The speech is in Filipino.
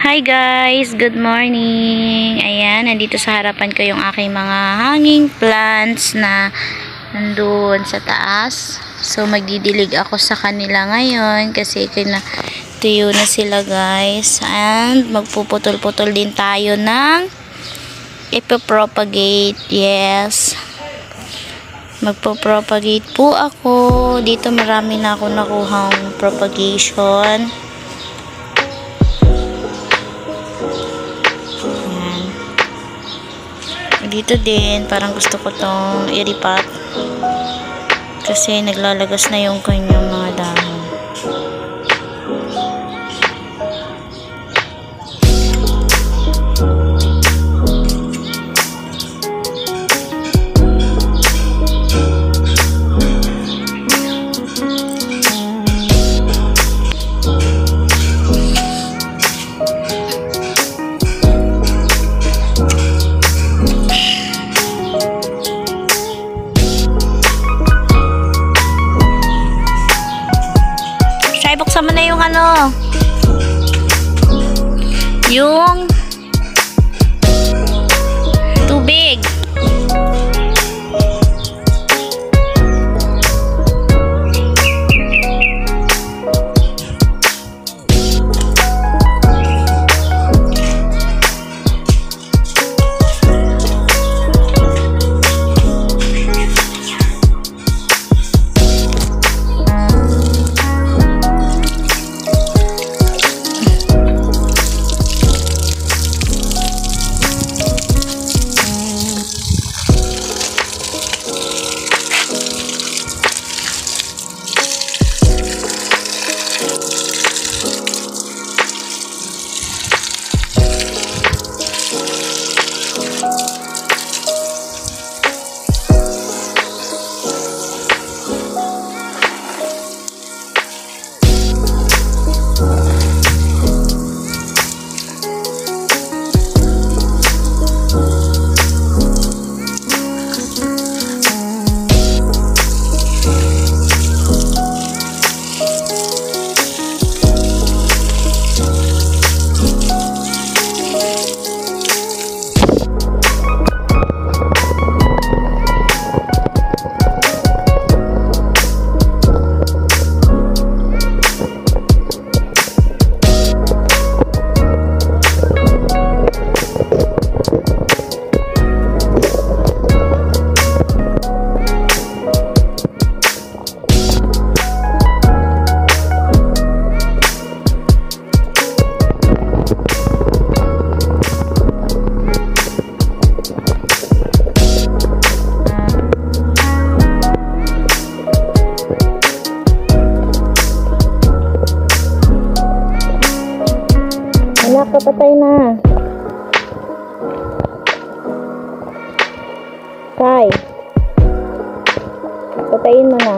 Hi guys! Good morning! Ayan, nandito sa harapan ko yung aking mga hanging plants na nandun sa taas. So, magdidilig ako sa kanila ngayon kasi kina tuyo na sila guys. And, magpuputol-putol din tayo ng ipopropagate. Yes. Magpo-propagate po ako. Dito marami na ako nakuhang propagation. Dito din, parang gusto ko tong iripat. Kasi naglalagas na yung kanyang ano. Yung tubig. aí yun